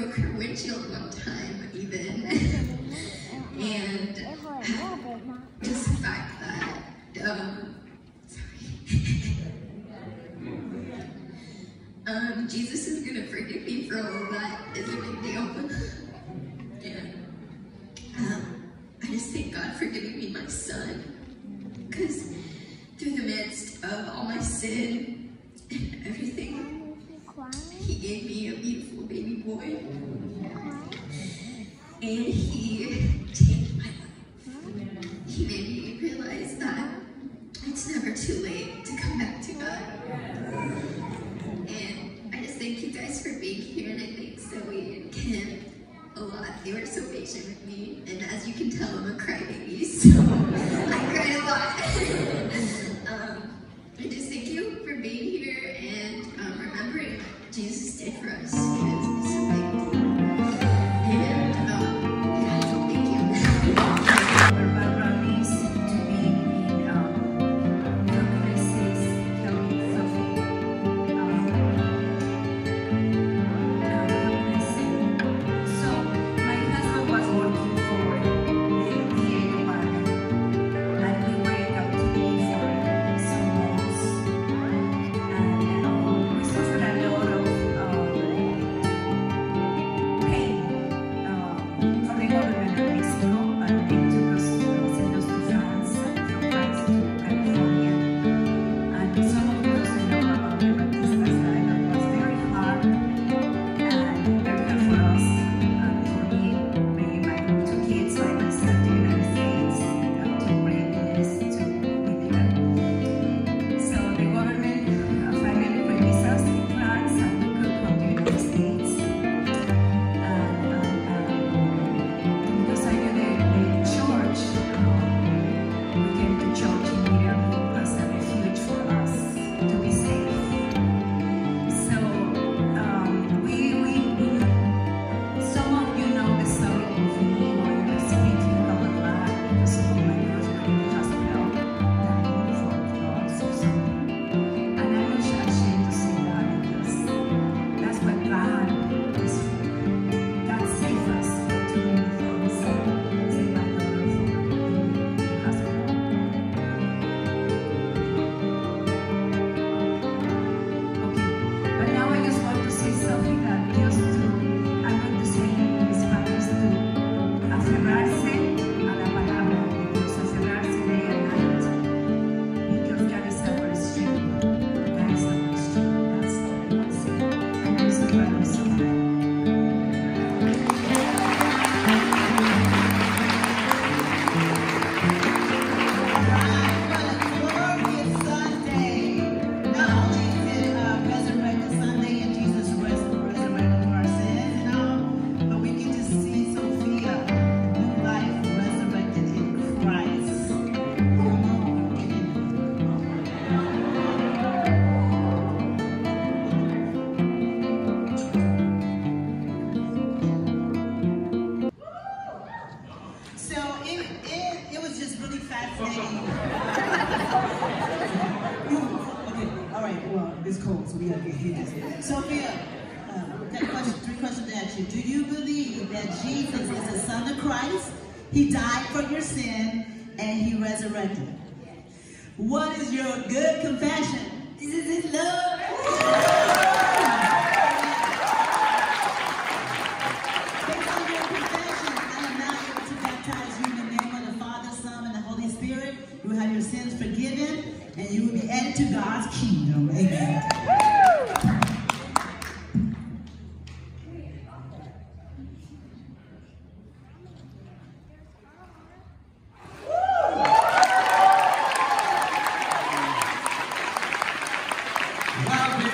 broke her windshield one time, even. and just the fact that, um, um, Jesus is going to forgive me for all of that is a big deal. Yeah. um, I just thank God for giving me my son. Because through the midst of all my sin and everything, boy. And he changed my life. He made me realize that it's never too late to come back to God. And I just thank you guys for being here, and I thank Zoe and Kim a lot. They were so patient with me, and as you can tell, I'm a crybaby, so... okay, all right, well, it's cold, so we gotta get here. Sofia, uh, that question, three questions to ask you. Do you believe that Jesus is the son of Christ? He died for your sin, and he resurrected. What is your good confession? This is his love. Happy